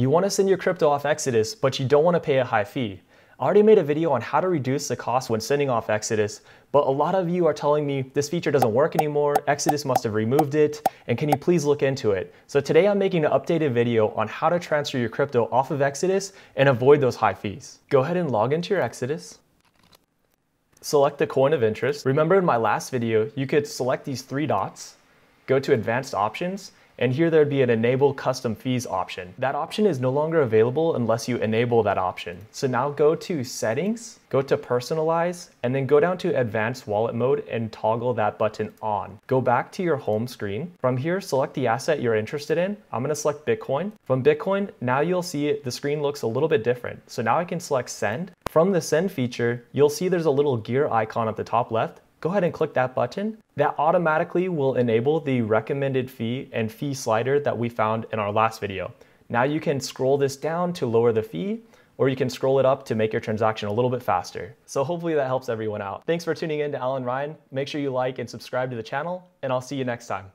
You want to send your crypto off Exodus, but you don't want to pay a high fee. I already made a video on how to reduce the cost when sending off Exodus, but a lot of you are telling me this feature doesn't work anymore, Exodus must have removed it, and can you please look into it? So today I'm making an updated video on how to transfer your crypto off of Exodus and avoid those high fees. Go ahead and log into your Exodus. Select the coin of interest. Remember in my last video, you could select these three dots, go to advanced options, and here there'd be an enable custom fees option. That option is no longer available unless you enable that option. So now go to settings, go to personalize, and then go down to advanced wallet mode and toggle that button on. Go back to your home screen. From here, select the asset you're interested in. I'm gonna select Bitcoin. From Bitcoin, now you'll see it, the screen looks a little bit different. So now I can select send. From the send feature, you'll see there's a little gear icon at the top left go ahead and click that button. That automatically will enable the recommended fee and fee slider that we found in our last video. Now you can scroll this down to lower the fee, or you can scroll it up to make your transaction a little bit faster. So hopefully that helps everyone out. Thanks for tuning in to Allan Ryan. Make sure you like and subscribe to the channel, and I'll see you next time.